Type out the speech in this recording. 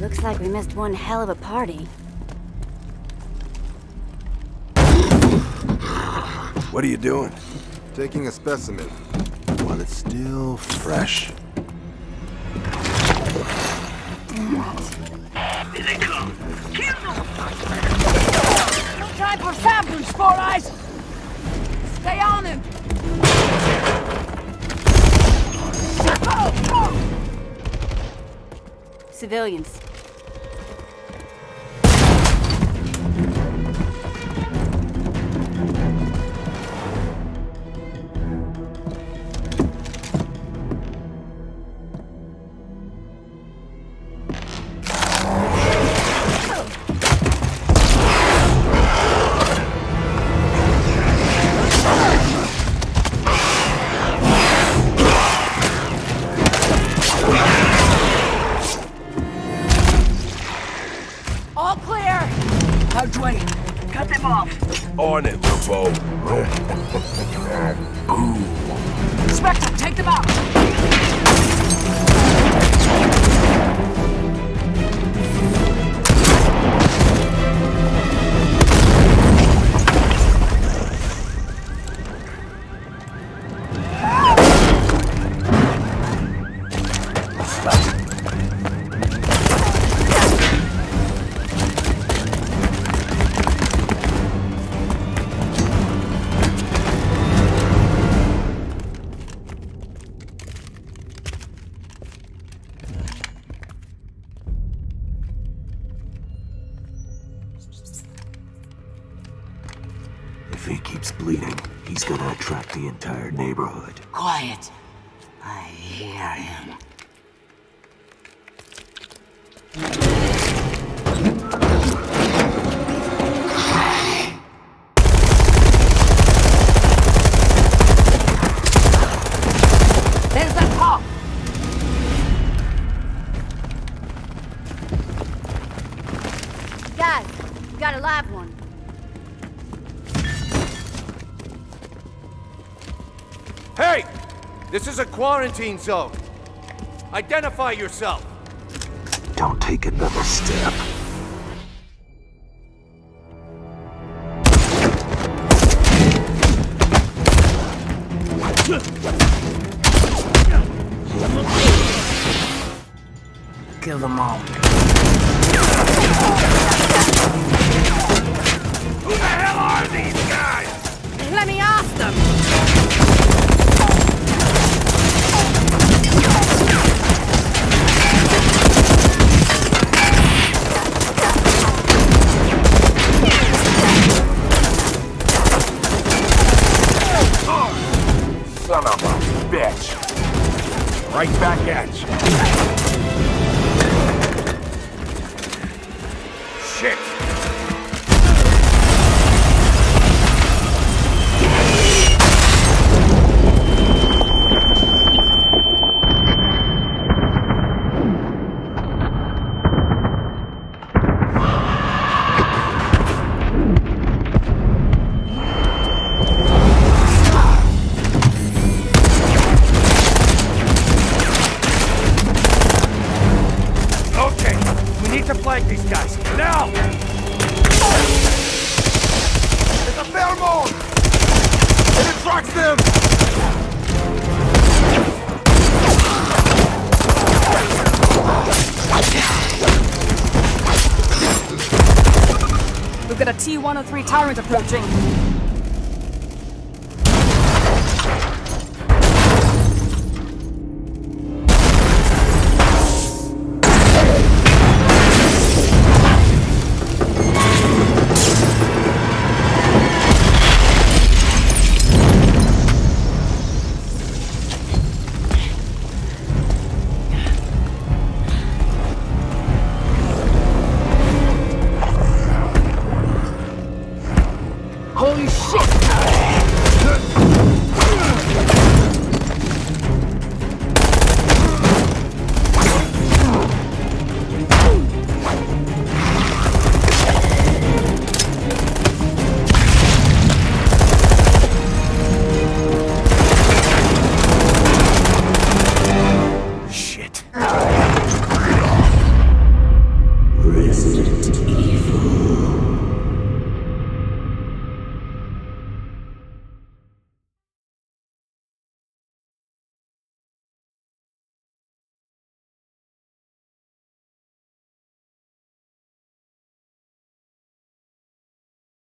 Looks like we missed one hell of a party. What are you doing? Taking a specimen. While it's still fresh. Here they come. Kill them! No time for samples, Four Eyes! Stay on him! Civilians. Cut them off. On it, Lupo. Spectre, take them out! If he keeps bleeding, he's gonna attract the entire neighborhood. Quiet. I hear him. There's that cop! Guys, got a live one. Hey! This is a quarantine zone. Identify yourself. Don't take another step. Kill them all. Who the hell are these Right back at you. Shit. To flank these guys. Now! It's a pheromone! It attracts them! We've got a T-103 Tyrant approaching.